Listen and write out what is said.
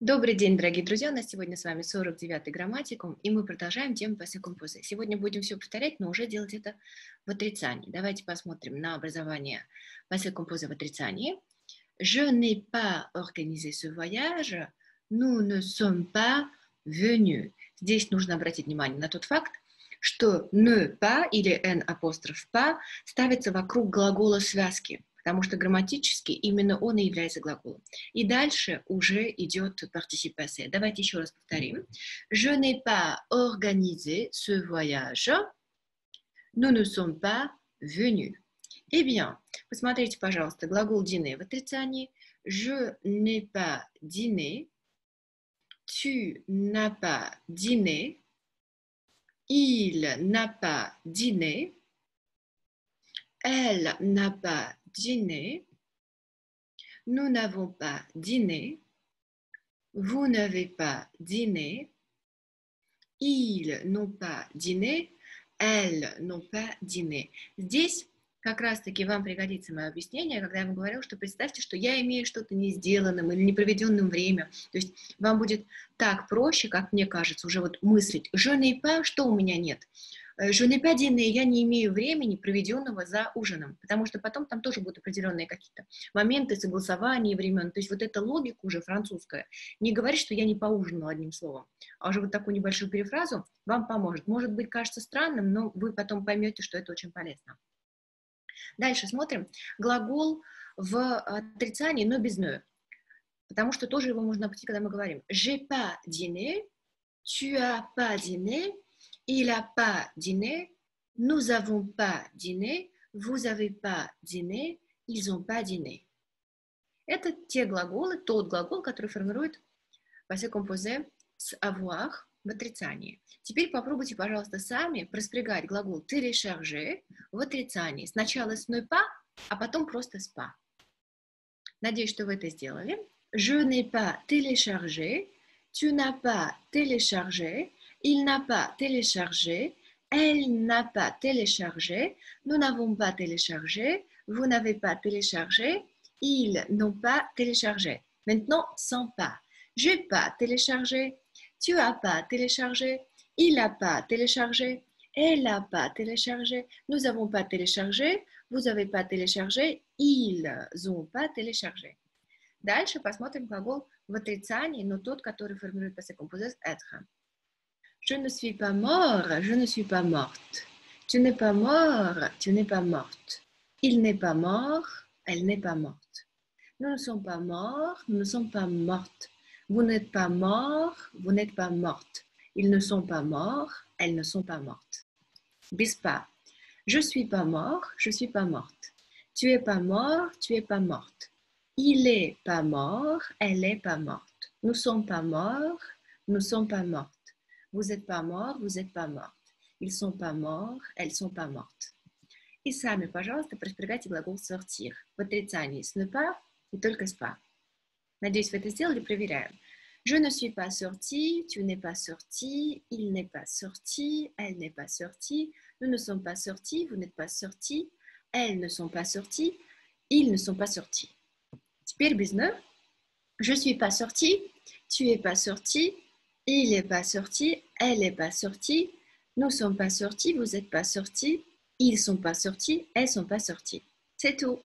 Добрый день, дорогие друзья! У нас сегодня с вами 49-й грамматикум, и мы продолжаем тему passé composé. Сегодня будем все повторять, но уже делать это в отрицании. Давайте посмотрим на образование passé composé в отрицании. Je n'ai pas organisé ce voyage, nous ne sommes pas venus. Здесь нужно обратить внимание на тот факт, что ne pas или n апостроф pas ставится вокруг глагола связки потому что грамматически именно он и является глаголом. И дальше уже идет participation. Давайте еще раз повторим. Je n'ai pas organisé ce voyage. Nous ne sommes pas venus. Eh bien, посмотрите, пожалуйста, глагол dîner в отрицании. Je n'ai pas dîné. Tu n'as pas dîné. Il n'a pas dîné. Elle n'a pas dîné. Nous n'avons pas dîné. Vous n'avez pas dîné. Ils n'ont pas dîné. Elles n'ont pas dîné. Здесь как раз-таки вам пригодится мое объяснение, когда я вам говорила, что представьте, что я имею что-то не сделанным или не проведенным время. То есть вам будет так проще, как мне кажется, уже вот мыслить. Je n'ai pas, что у меня нет. Женепядиные я не имею времени, проведенного за ужином, потому что потом там тоже будут определенные какие-то моменты согласования времен. То есть вот эта логика уже французская не говорит, что я не поужинала одним словом, а уже вот такую небольшую перефразу вам поможет. Может быть, кажется странным, но вы потом поймете, что это очень полезно. Дальше смотрим. Глагол в отрицании, но без «не». Потому что тоже его можно обойти, когда мы говорим «j'ai pas dîné», «tu as pas dîné», il n'a pas dîné, nous n'avons pas dîné, vous n'avez pas dîné, ils n'ont pas dîné. Это те глаголы, тот глагол, который формирует passé composé с avoir в отрицании. Теперь попробуйте, пожалуйста, сами проспрягать глагол télécharger в отрицании. Сначала с pas, а потом просто с pas. Надеюсь, что вы это сделали. Je n'ai pas téléchargé, tu n'as pas téléchargé, il n'a pas téléchargé, elle n'a pas téléchargé, nous n'avons pas téléchargé, vous n'avez pas téléchargé, ils n'ont pas téléchargé. Maintenant, sans pas. J'ai pas téléchargé, tu as pas téléchargé, il n'a pas téléchargé, elle n'a pas téléchargé, nous n'avons pas téléchargé, vous n'avez pas téléchargé, ils n'ont pas téléchargé. Дальше посмотрим глагол в отрицании, но тот, который формирует passé composé être. Je ne suis pas mort, je ne suis pas morte. Tu n'es pas mort, tu n'es pas morte. Il n'est pas mort, elle n'est pas morte. Nous ne sommes pas morts, nous ne sommes pas mortes. Vous n'êtes pas mort, vous n'êtes pas morte. Ils ne sont pas morts, elles ne sont pas mortes. Bispa. Je suis pas mort, je suis pas morte. Tu es pas mort, tu es pas morte. Il est pas mort, elle est pas morte. Nous sommes pas morts, nous sommes pas mortes. Vous n'êtes pas mort, vous n'êtes pas morte. Ils sont pas morts, elles sont pas mortes. И сами, пожалуйста, проспрягайте глагол sortir в отрицании с ne pas и только с pas. Надеюсь, вы это сделали, проверяем. Je ne suis pas sorti, tu n'es pas sorti, il n'est pas sorti, elle n'est pas sortie, nous ne sommes pas sortis, vous n'êtes pas sortis, elles ne sont pas sorties, ils ne sont pas sortis. Теперь без ne. Je suis pas sorti, tu es pas sorti, il n'est pas sorti, elle n'est pas sortie, nous ne sommes pas sortis, vous n'êtes pas sortis, ils ne sont pas sortis, elles ne sont pas sorties. C'est tout.